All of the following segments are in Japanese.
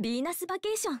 ヴィーナスバケーション。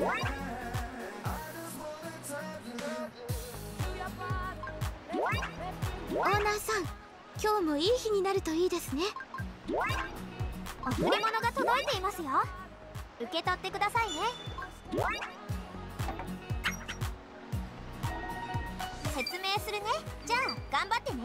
オーナーさん今日もいい日になるといいですね。贈り物が届いていますよ。受け取ってくださいね。説明するね。じゃあ頑張ってね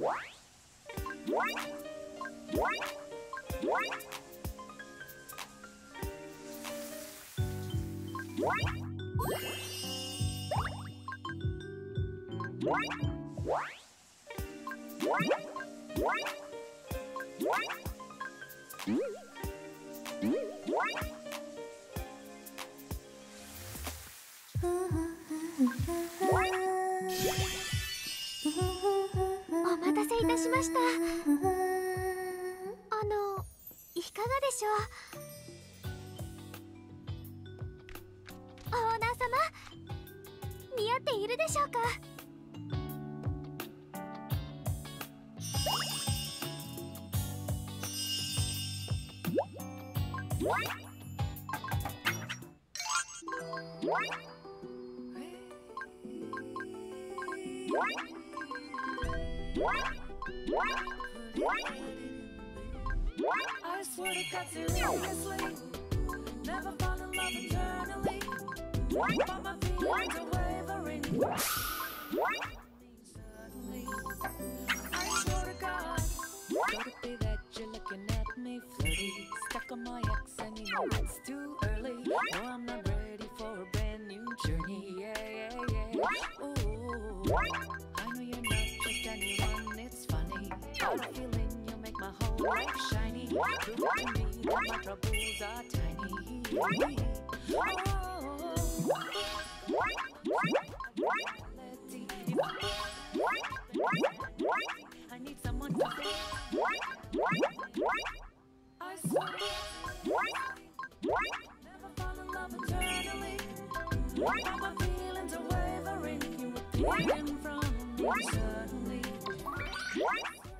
呜。しました。あのいかがでしょう？オーナー様似合っているでしょうか？I swear to God, seriously, never fall in love eternally. But my feelings are wavering. Suddenly, I swear to God, could it be that you're looking at me flirty? Stuck on my ex and it's too early. No, I'm not ready for a brand new journey. Yeah, yeah, yeah. Ooh, I know you're not just anyone. Got a feeling you make my whole life shiny. Prove to me that my troubles are tiny. I need someone to I swear Never fall in love eternally But my feelings are wavering You in front of me suddenly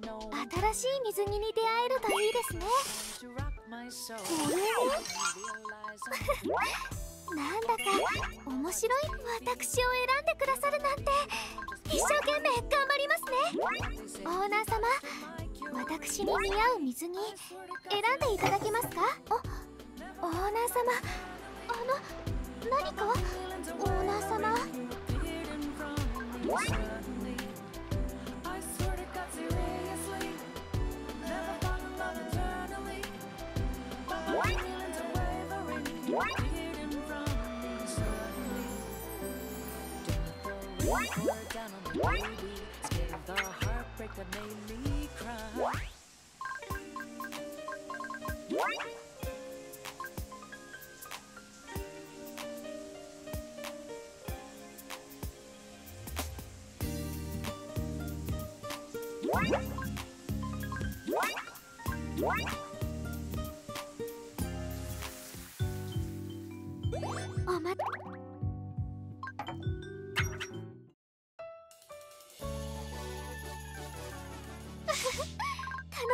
新しい水着に出会えるといいですね。これ I'm なんだか面白い私を選んでくださるなんて一生懸命頑張りますね。オーナー様私に似合う水着選んでいただけますか？おオーナー様あの何か？オーナー様？Pour down on diamond, baby. Scared the heartbreak that made me cry. What?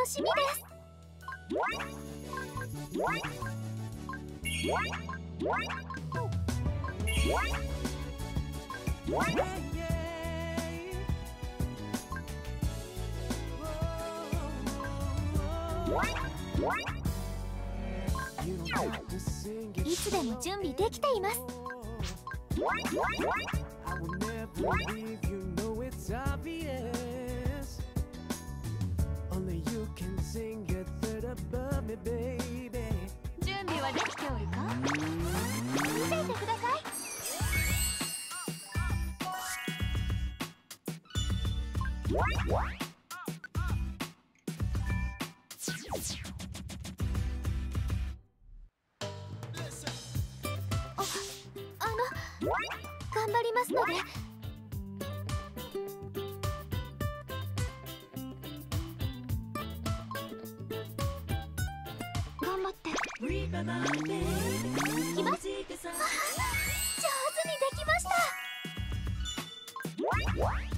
楽しみですいつでも準備できています I will never leave you, know it's obvious. 準備はできておるか？見せてください。ああの頑張りますので。きます。上手にできました。